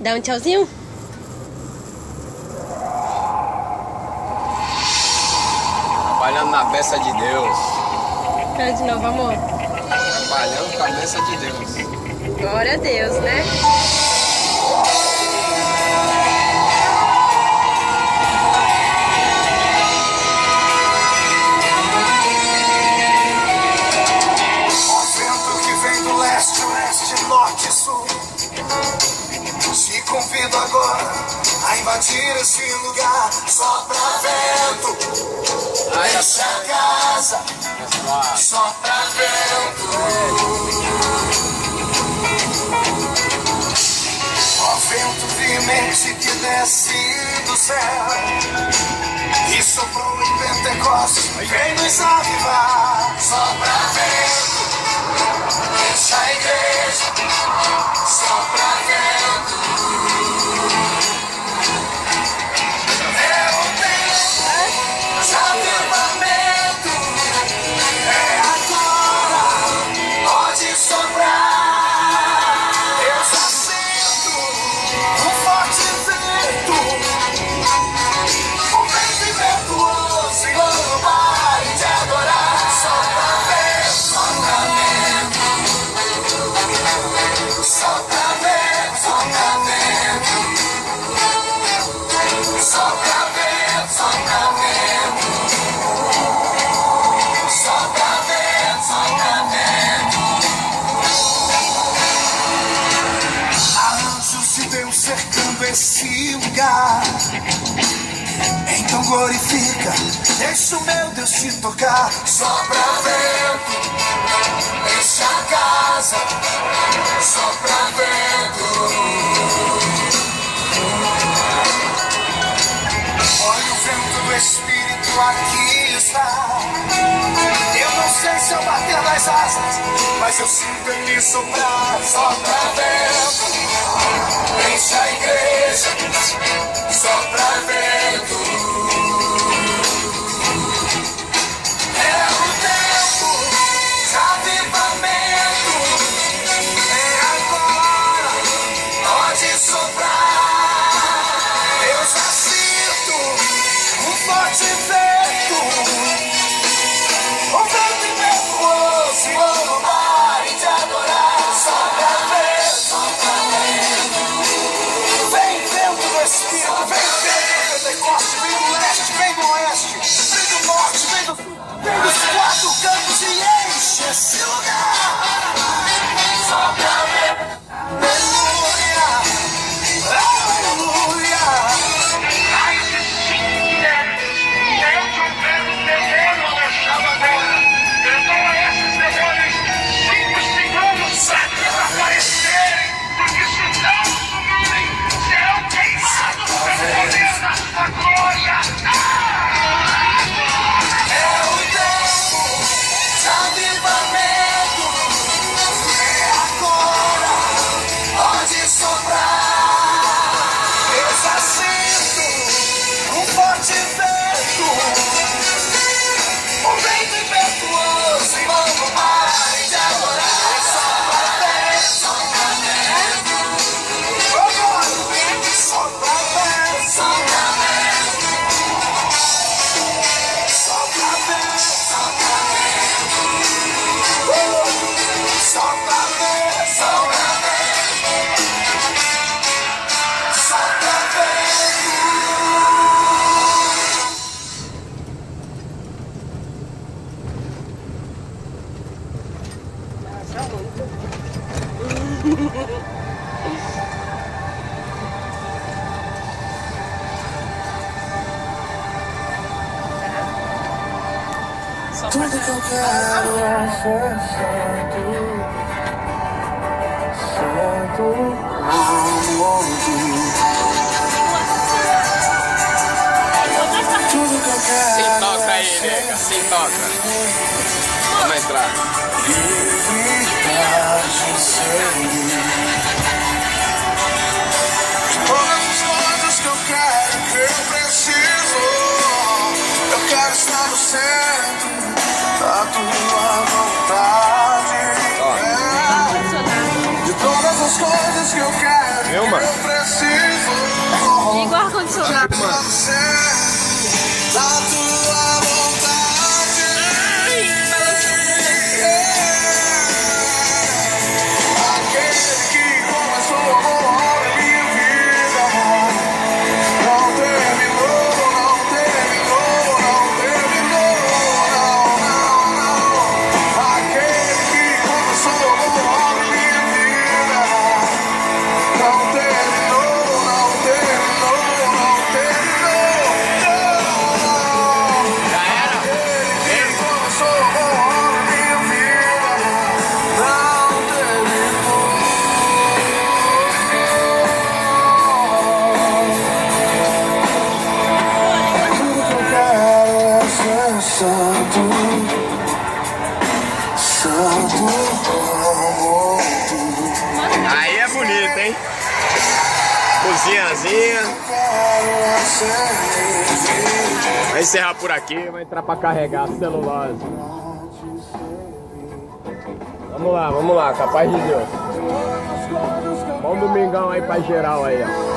Dá um tchauzinho? Trabalhando na peça de Deus. Fala de novo, amor. Trabalhando com a peça de Deus. Glória a Deus, né? Convido agora a invadir esse lugar. Sopra vento, deixa a casa. Sopra vento. Ó vento veemente que desce do céu. E soprou em Pentecostes, vem nos avivar. Sopra vento. Deixa a igreja só pra lugar. Então glorifica, deixa o meu Deus te tocar. Só pra vento, deixa a casa. Só pra vento. Olha o vento do Espírito aqui está. Eu não sei se eu bater nas asas, mas eu sinto ele soprar. Só pra vento, do Tudo que eu quero é ser santo, santo como Tudo que eu Se quero toca é aí, nega. Se toca. Vamos entrar. Liberdade sem Cozinhazinha. Vai encerrar por aqui, vai entrar pra carregar celular. Vamos lá, vamos lá, capaz de Deus. Bom domingão aí pra geral aí, ó.